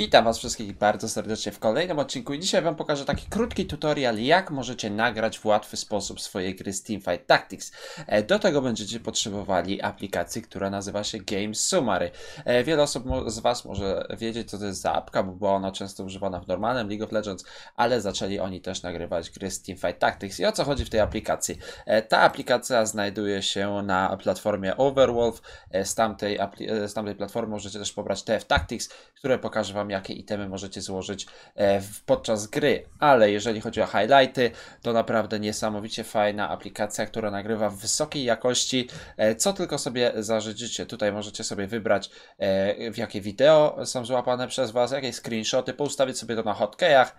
Witam Was wszystkich bardzo serdecznie w kolejnym odcinku i dzisiaj Wam pokażę taki krótki tutorial, jak możecie nagrać w łatwy sposób swoje gry z Teamfight Tactics. E, do tego będziecie potrzebowali aplikacji, która nazywa się Game Summary. E, wiele osób z Was może wiedzieć, co to jest za apka, bo była ona często używana w normalnym League of Legends, ale zaczęli oni też nagrywać gry z Teamfight Tactics. I o co chodzi w tej aplikacji? E, ta aplikacja znajduje się na platformie Overwolf. Z tamtej, z tamtej platformy możecie też pobrać TF Tactics, które pokaże Wam jakie itemy możecie złożyć e, podczas gry. Ale jeżeli chodzi o highlighty, to naprawdę niesamowicie fajna aplikacja, która nagrywa w wysokiej jakości, e, co tylko sobie zażyczycie. Tutaj możecie sobie wybrać, e, w jakie wideo są złapane przez Was, jakie screenshoty, poustawić sobie to na hotkeyach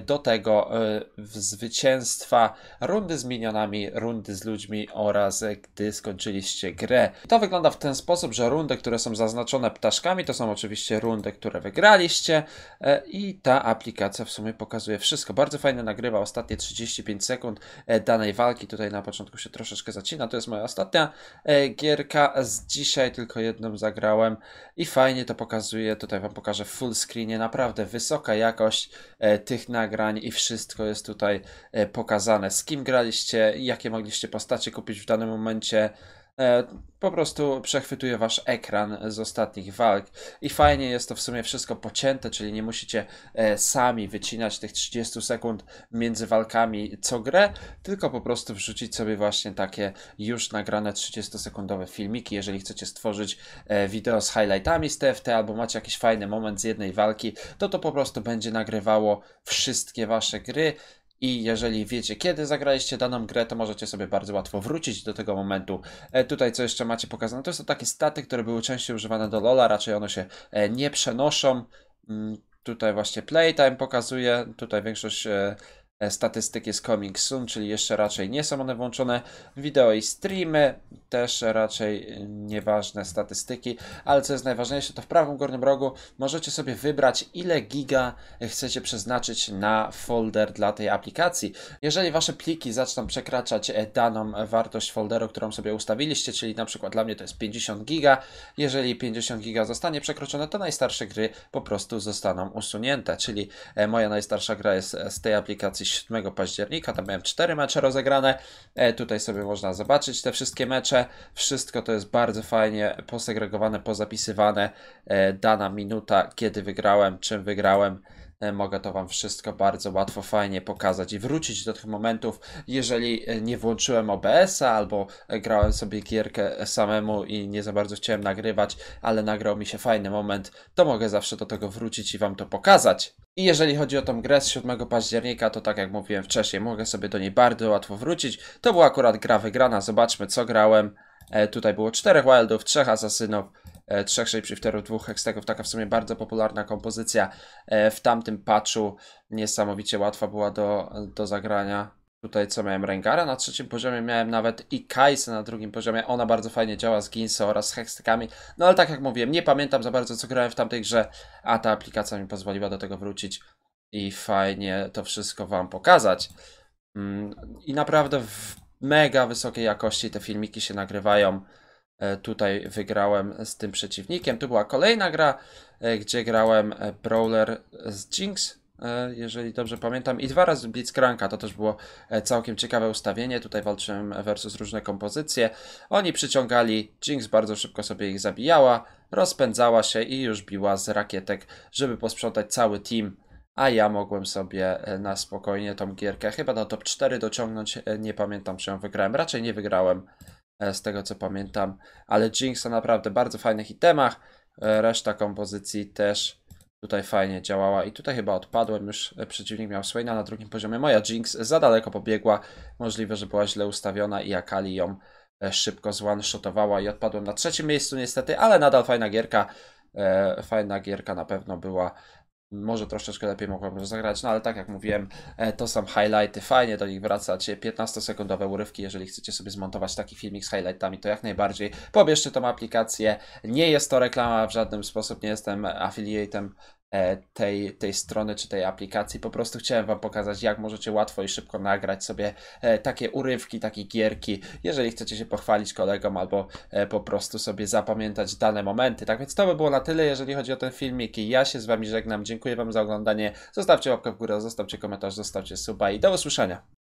do tego e, zwycięstwa, rundy z minionami, rundy z ludźmi oraz gdy skończyliście grę. To wygląda w ten sposób, że rundy, które są zaznaczone ptaszkami, to są oczywiście rundy, które wygraliście e, i ta aplikacja w sumie pokazuje wszystko. Bardzo fajnie nagrywa ostatnie 35 sekund danej walki. Tutaj na początku się troszeczkę zacina. To jest moja ostatnia gierka. Z dzisiaj tylko jedną zagrałem i fajnie to pokazuje. Tutaj Wam pokażę w full screenie. Naprawdę wysoka jakość tych nagrań i wszystko jest tutaj e, pokazane. Z kim graliście, jakie mogliście postacie kupić w danym momencie. E, po prostu przechwytuje wasz ekran z ostatnich walk i fajnie jest to w sumie wszystko pocięte, czyli nie musicie e, sami wycinać tych 30 sekund między walkami co grę, tylko po prostu wrzucić sobie właśnie takie już nagrane 30-sekundowe filmiki, jeżeli chcecie stworzyć wideo z highlightami z TFT albo macie jakiś fajny moment z jednej walki, to to po prostu będzie nagrywało wszystkie wasze gry i jeżeli wiecie, kiedy zagraliście daną grę, to możecie sobie bardzo łatwo wrócić do tego momentu. E, tutaj co jeszcze macie pokazane, to są takie staty, które były częściej używane do LoLa, raczej one się e, nie przenoszą. Mm, tutaj właśnie playtime pokazuje, tutaj większość e, statystyki z Coming Soon, czyli jeszcze raczej nie są one włączone. Wideo i streamy, też raczej nieważne statystyki, ale co jest najważniejsze, to w prawym górnym rogu możecie sobie wybrać, ile giga chcecie przeznaczyć na folder dla tej aplikacji. Jeżeli wasze pliki zaczną przekraczać e, daną wartość folderu, którą sobie ustawiliście, czyli na przykład dla mnie to jest 50 giga, jeżeli 50 giga zostanie przekroczone, to najstarsze gry po prostu zostaną usunięte, czyli e, moja najstarsza gra jest z tej aplikacji 7 października. Tam miałem 4 mecze rozegrane. E, tutaj sobie można zobaczyć te wszystkie mecze. Wszystko to jest bardzo fajnie posegregowane, pozapisywane. E, dana minuta, kiedy wygrałem, czym wygrałem. E, mogę to Wam wszystko bardzo łatwo, fajnie pokazać i wrócić do tych momentów, jeżeli e, nie włączyłem OBS-a albo e, grałem sobie gierkę samemu i nie za bardzo chciałem nagrywać, ale nagrał mi się fajny moment, to mogę zawsze do tego wrócić i Wam to pokazać. I jeżeli chodzi o tą grę z 7 października, to tak jak mówiłem wcześniej, mogę sobie do niej bardzo łatwo wrócić. To była akurat gra wygrana, zobaczmy co grałem. E, tutaj było czterech wildów, trzech asasynów, trzech shapeshifterów, dwóch hextechów. Taka w sumie bardzo popularna kompozycja e, w tamtym patchu. Niesamowicie łatwa była do, do zagrania. Tutaj co miałem Rengara na trzecim poziomie, miałem nawet i Kaisa na drugim poziomie. Ona bardzo fajnie działa z Ginso oraz z hextekami. No ale tak jak mówiłem, nie pamiętam za bardzo co grałem w tamtej grze, a ta aplikacja mi pozwoliła do tego wrócić i fajnie to wszystko Wam pokazać. Mm, I naprawdę w mega wysokiej jakości te filmiki się nagrywają. E, tutaj wygrałem z tym przeciwnikiem. Tu była kolejna gra, e, gdzie grałem e, Brawler z Jinx, jeżeli dobrze pamiętam, i dwa razy Blitzcranka. To też było całkiem ciekawe ustawienie. Tutaj walczyłem versus różne kompozycje. Oni przyciągali, Jinx bardzo szybko sobie ich zabijała, rozpędzała się i już biła z rakietek, żeby posprzątać cały team a ja mogłem sobie na spokojnie tą gierkę chyba na top 4 dociągnąć. Nie pamiętam, czy ją wygrałem. Raczej nie wygrałem z tego co pamiętam, ale Jinx to naprawdę bardzo fajnych itemach. Reszta kompozycji też tutaj fajnie działała i tutaj chyba odpadłem już. Przeciwnik miał Swaina na drugim poziomie. Moja Jinx za daleko pobiegła. Możliwe, że była źle ustawiona i Akali ją szybko zone-shotowała i odpadłem na trzecim miejscu niestety, ale nadal fajna gierka. Fajna gierka na pewno była. Może troszeczkę lepiej mogłem zagrać, no ale tak jak mówiłem, e, to są highlighty, fajnie do nich wracać, 15-sekundowe urywki, jeżeli chcecie sobie zmontować taki filmik z highlightami, to jak najbardziej. Pobierzcie tą aplikację, nie jest to reklama w żaden sposób, nie jestem affiliatem tej, tej strony czy tej aplikacji. Po prostu chciałem Wam pokazać, jak możecie łatwo i szybko nagrać sobie e, takie urywki, takie gierki, jeżeli chcecie się pochwalić kolegom albo e, po prostu sobie zapamiętać dane momenty. Tak więc to by było na tyle, jeżeli chodzi o ten filmik. Ja się z Wami żegnam. Dziękuję Wam za oglądanie. Zostawcie łapkę w górę, zostawcie komentarz, zostawcie suba i do usłyszenia.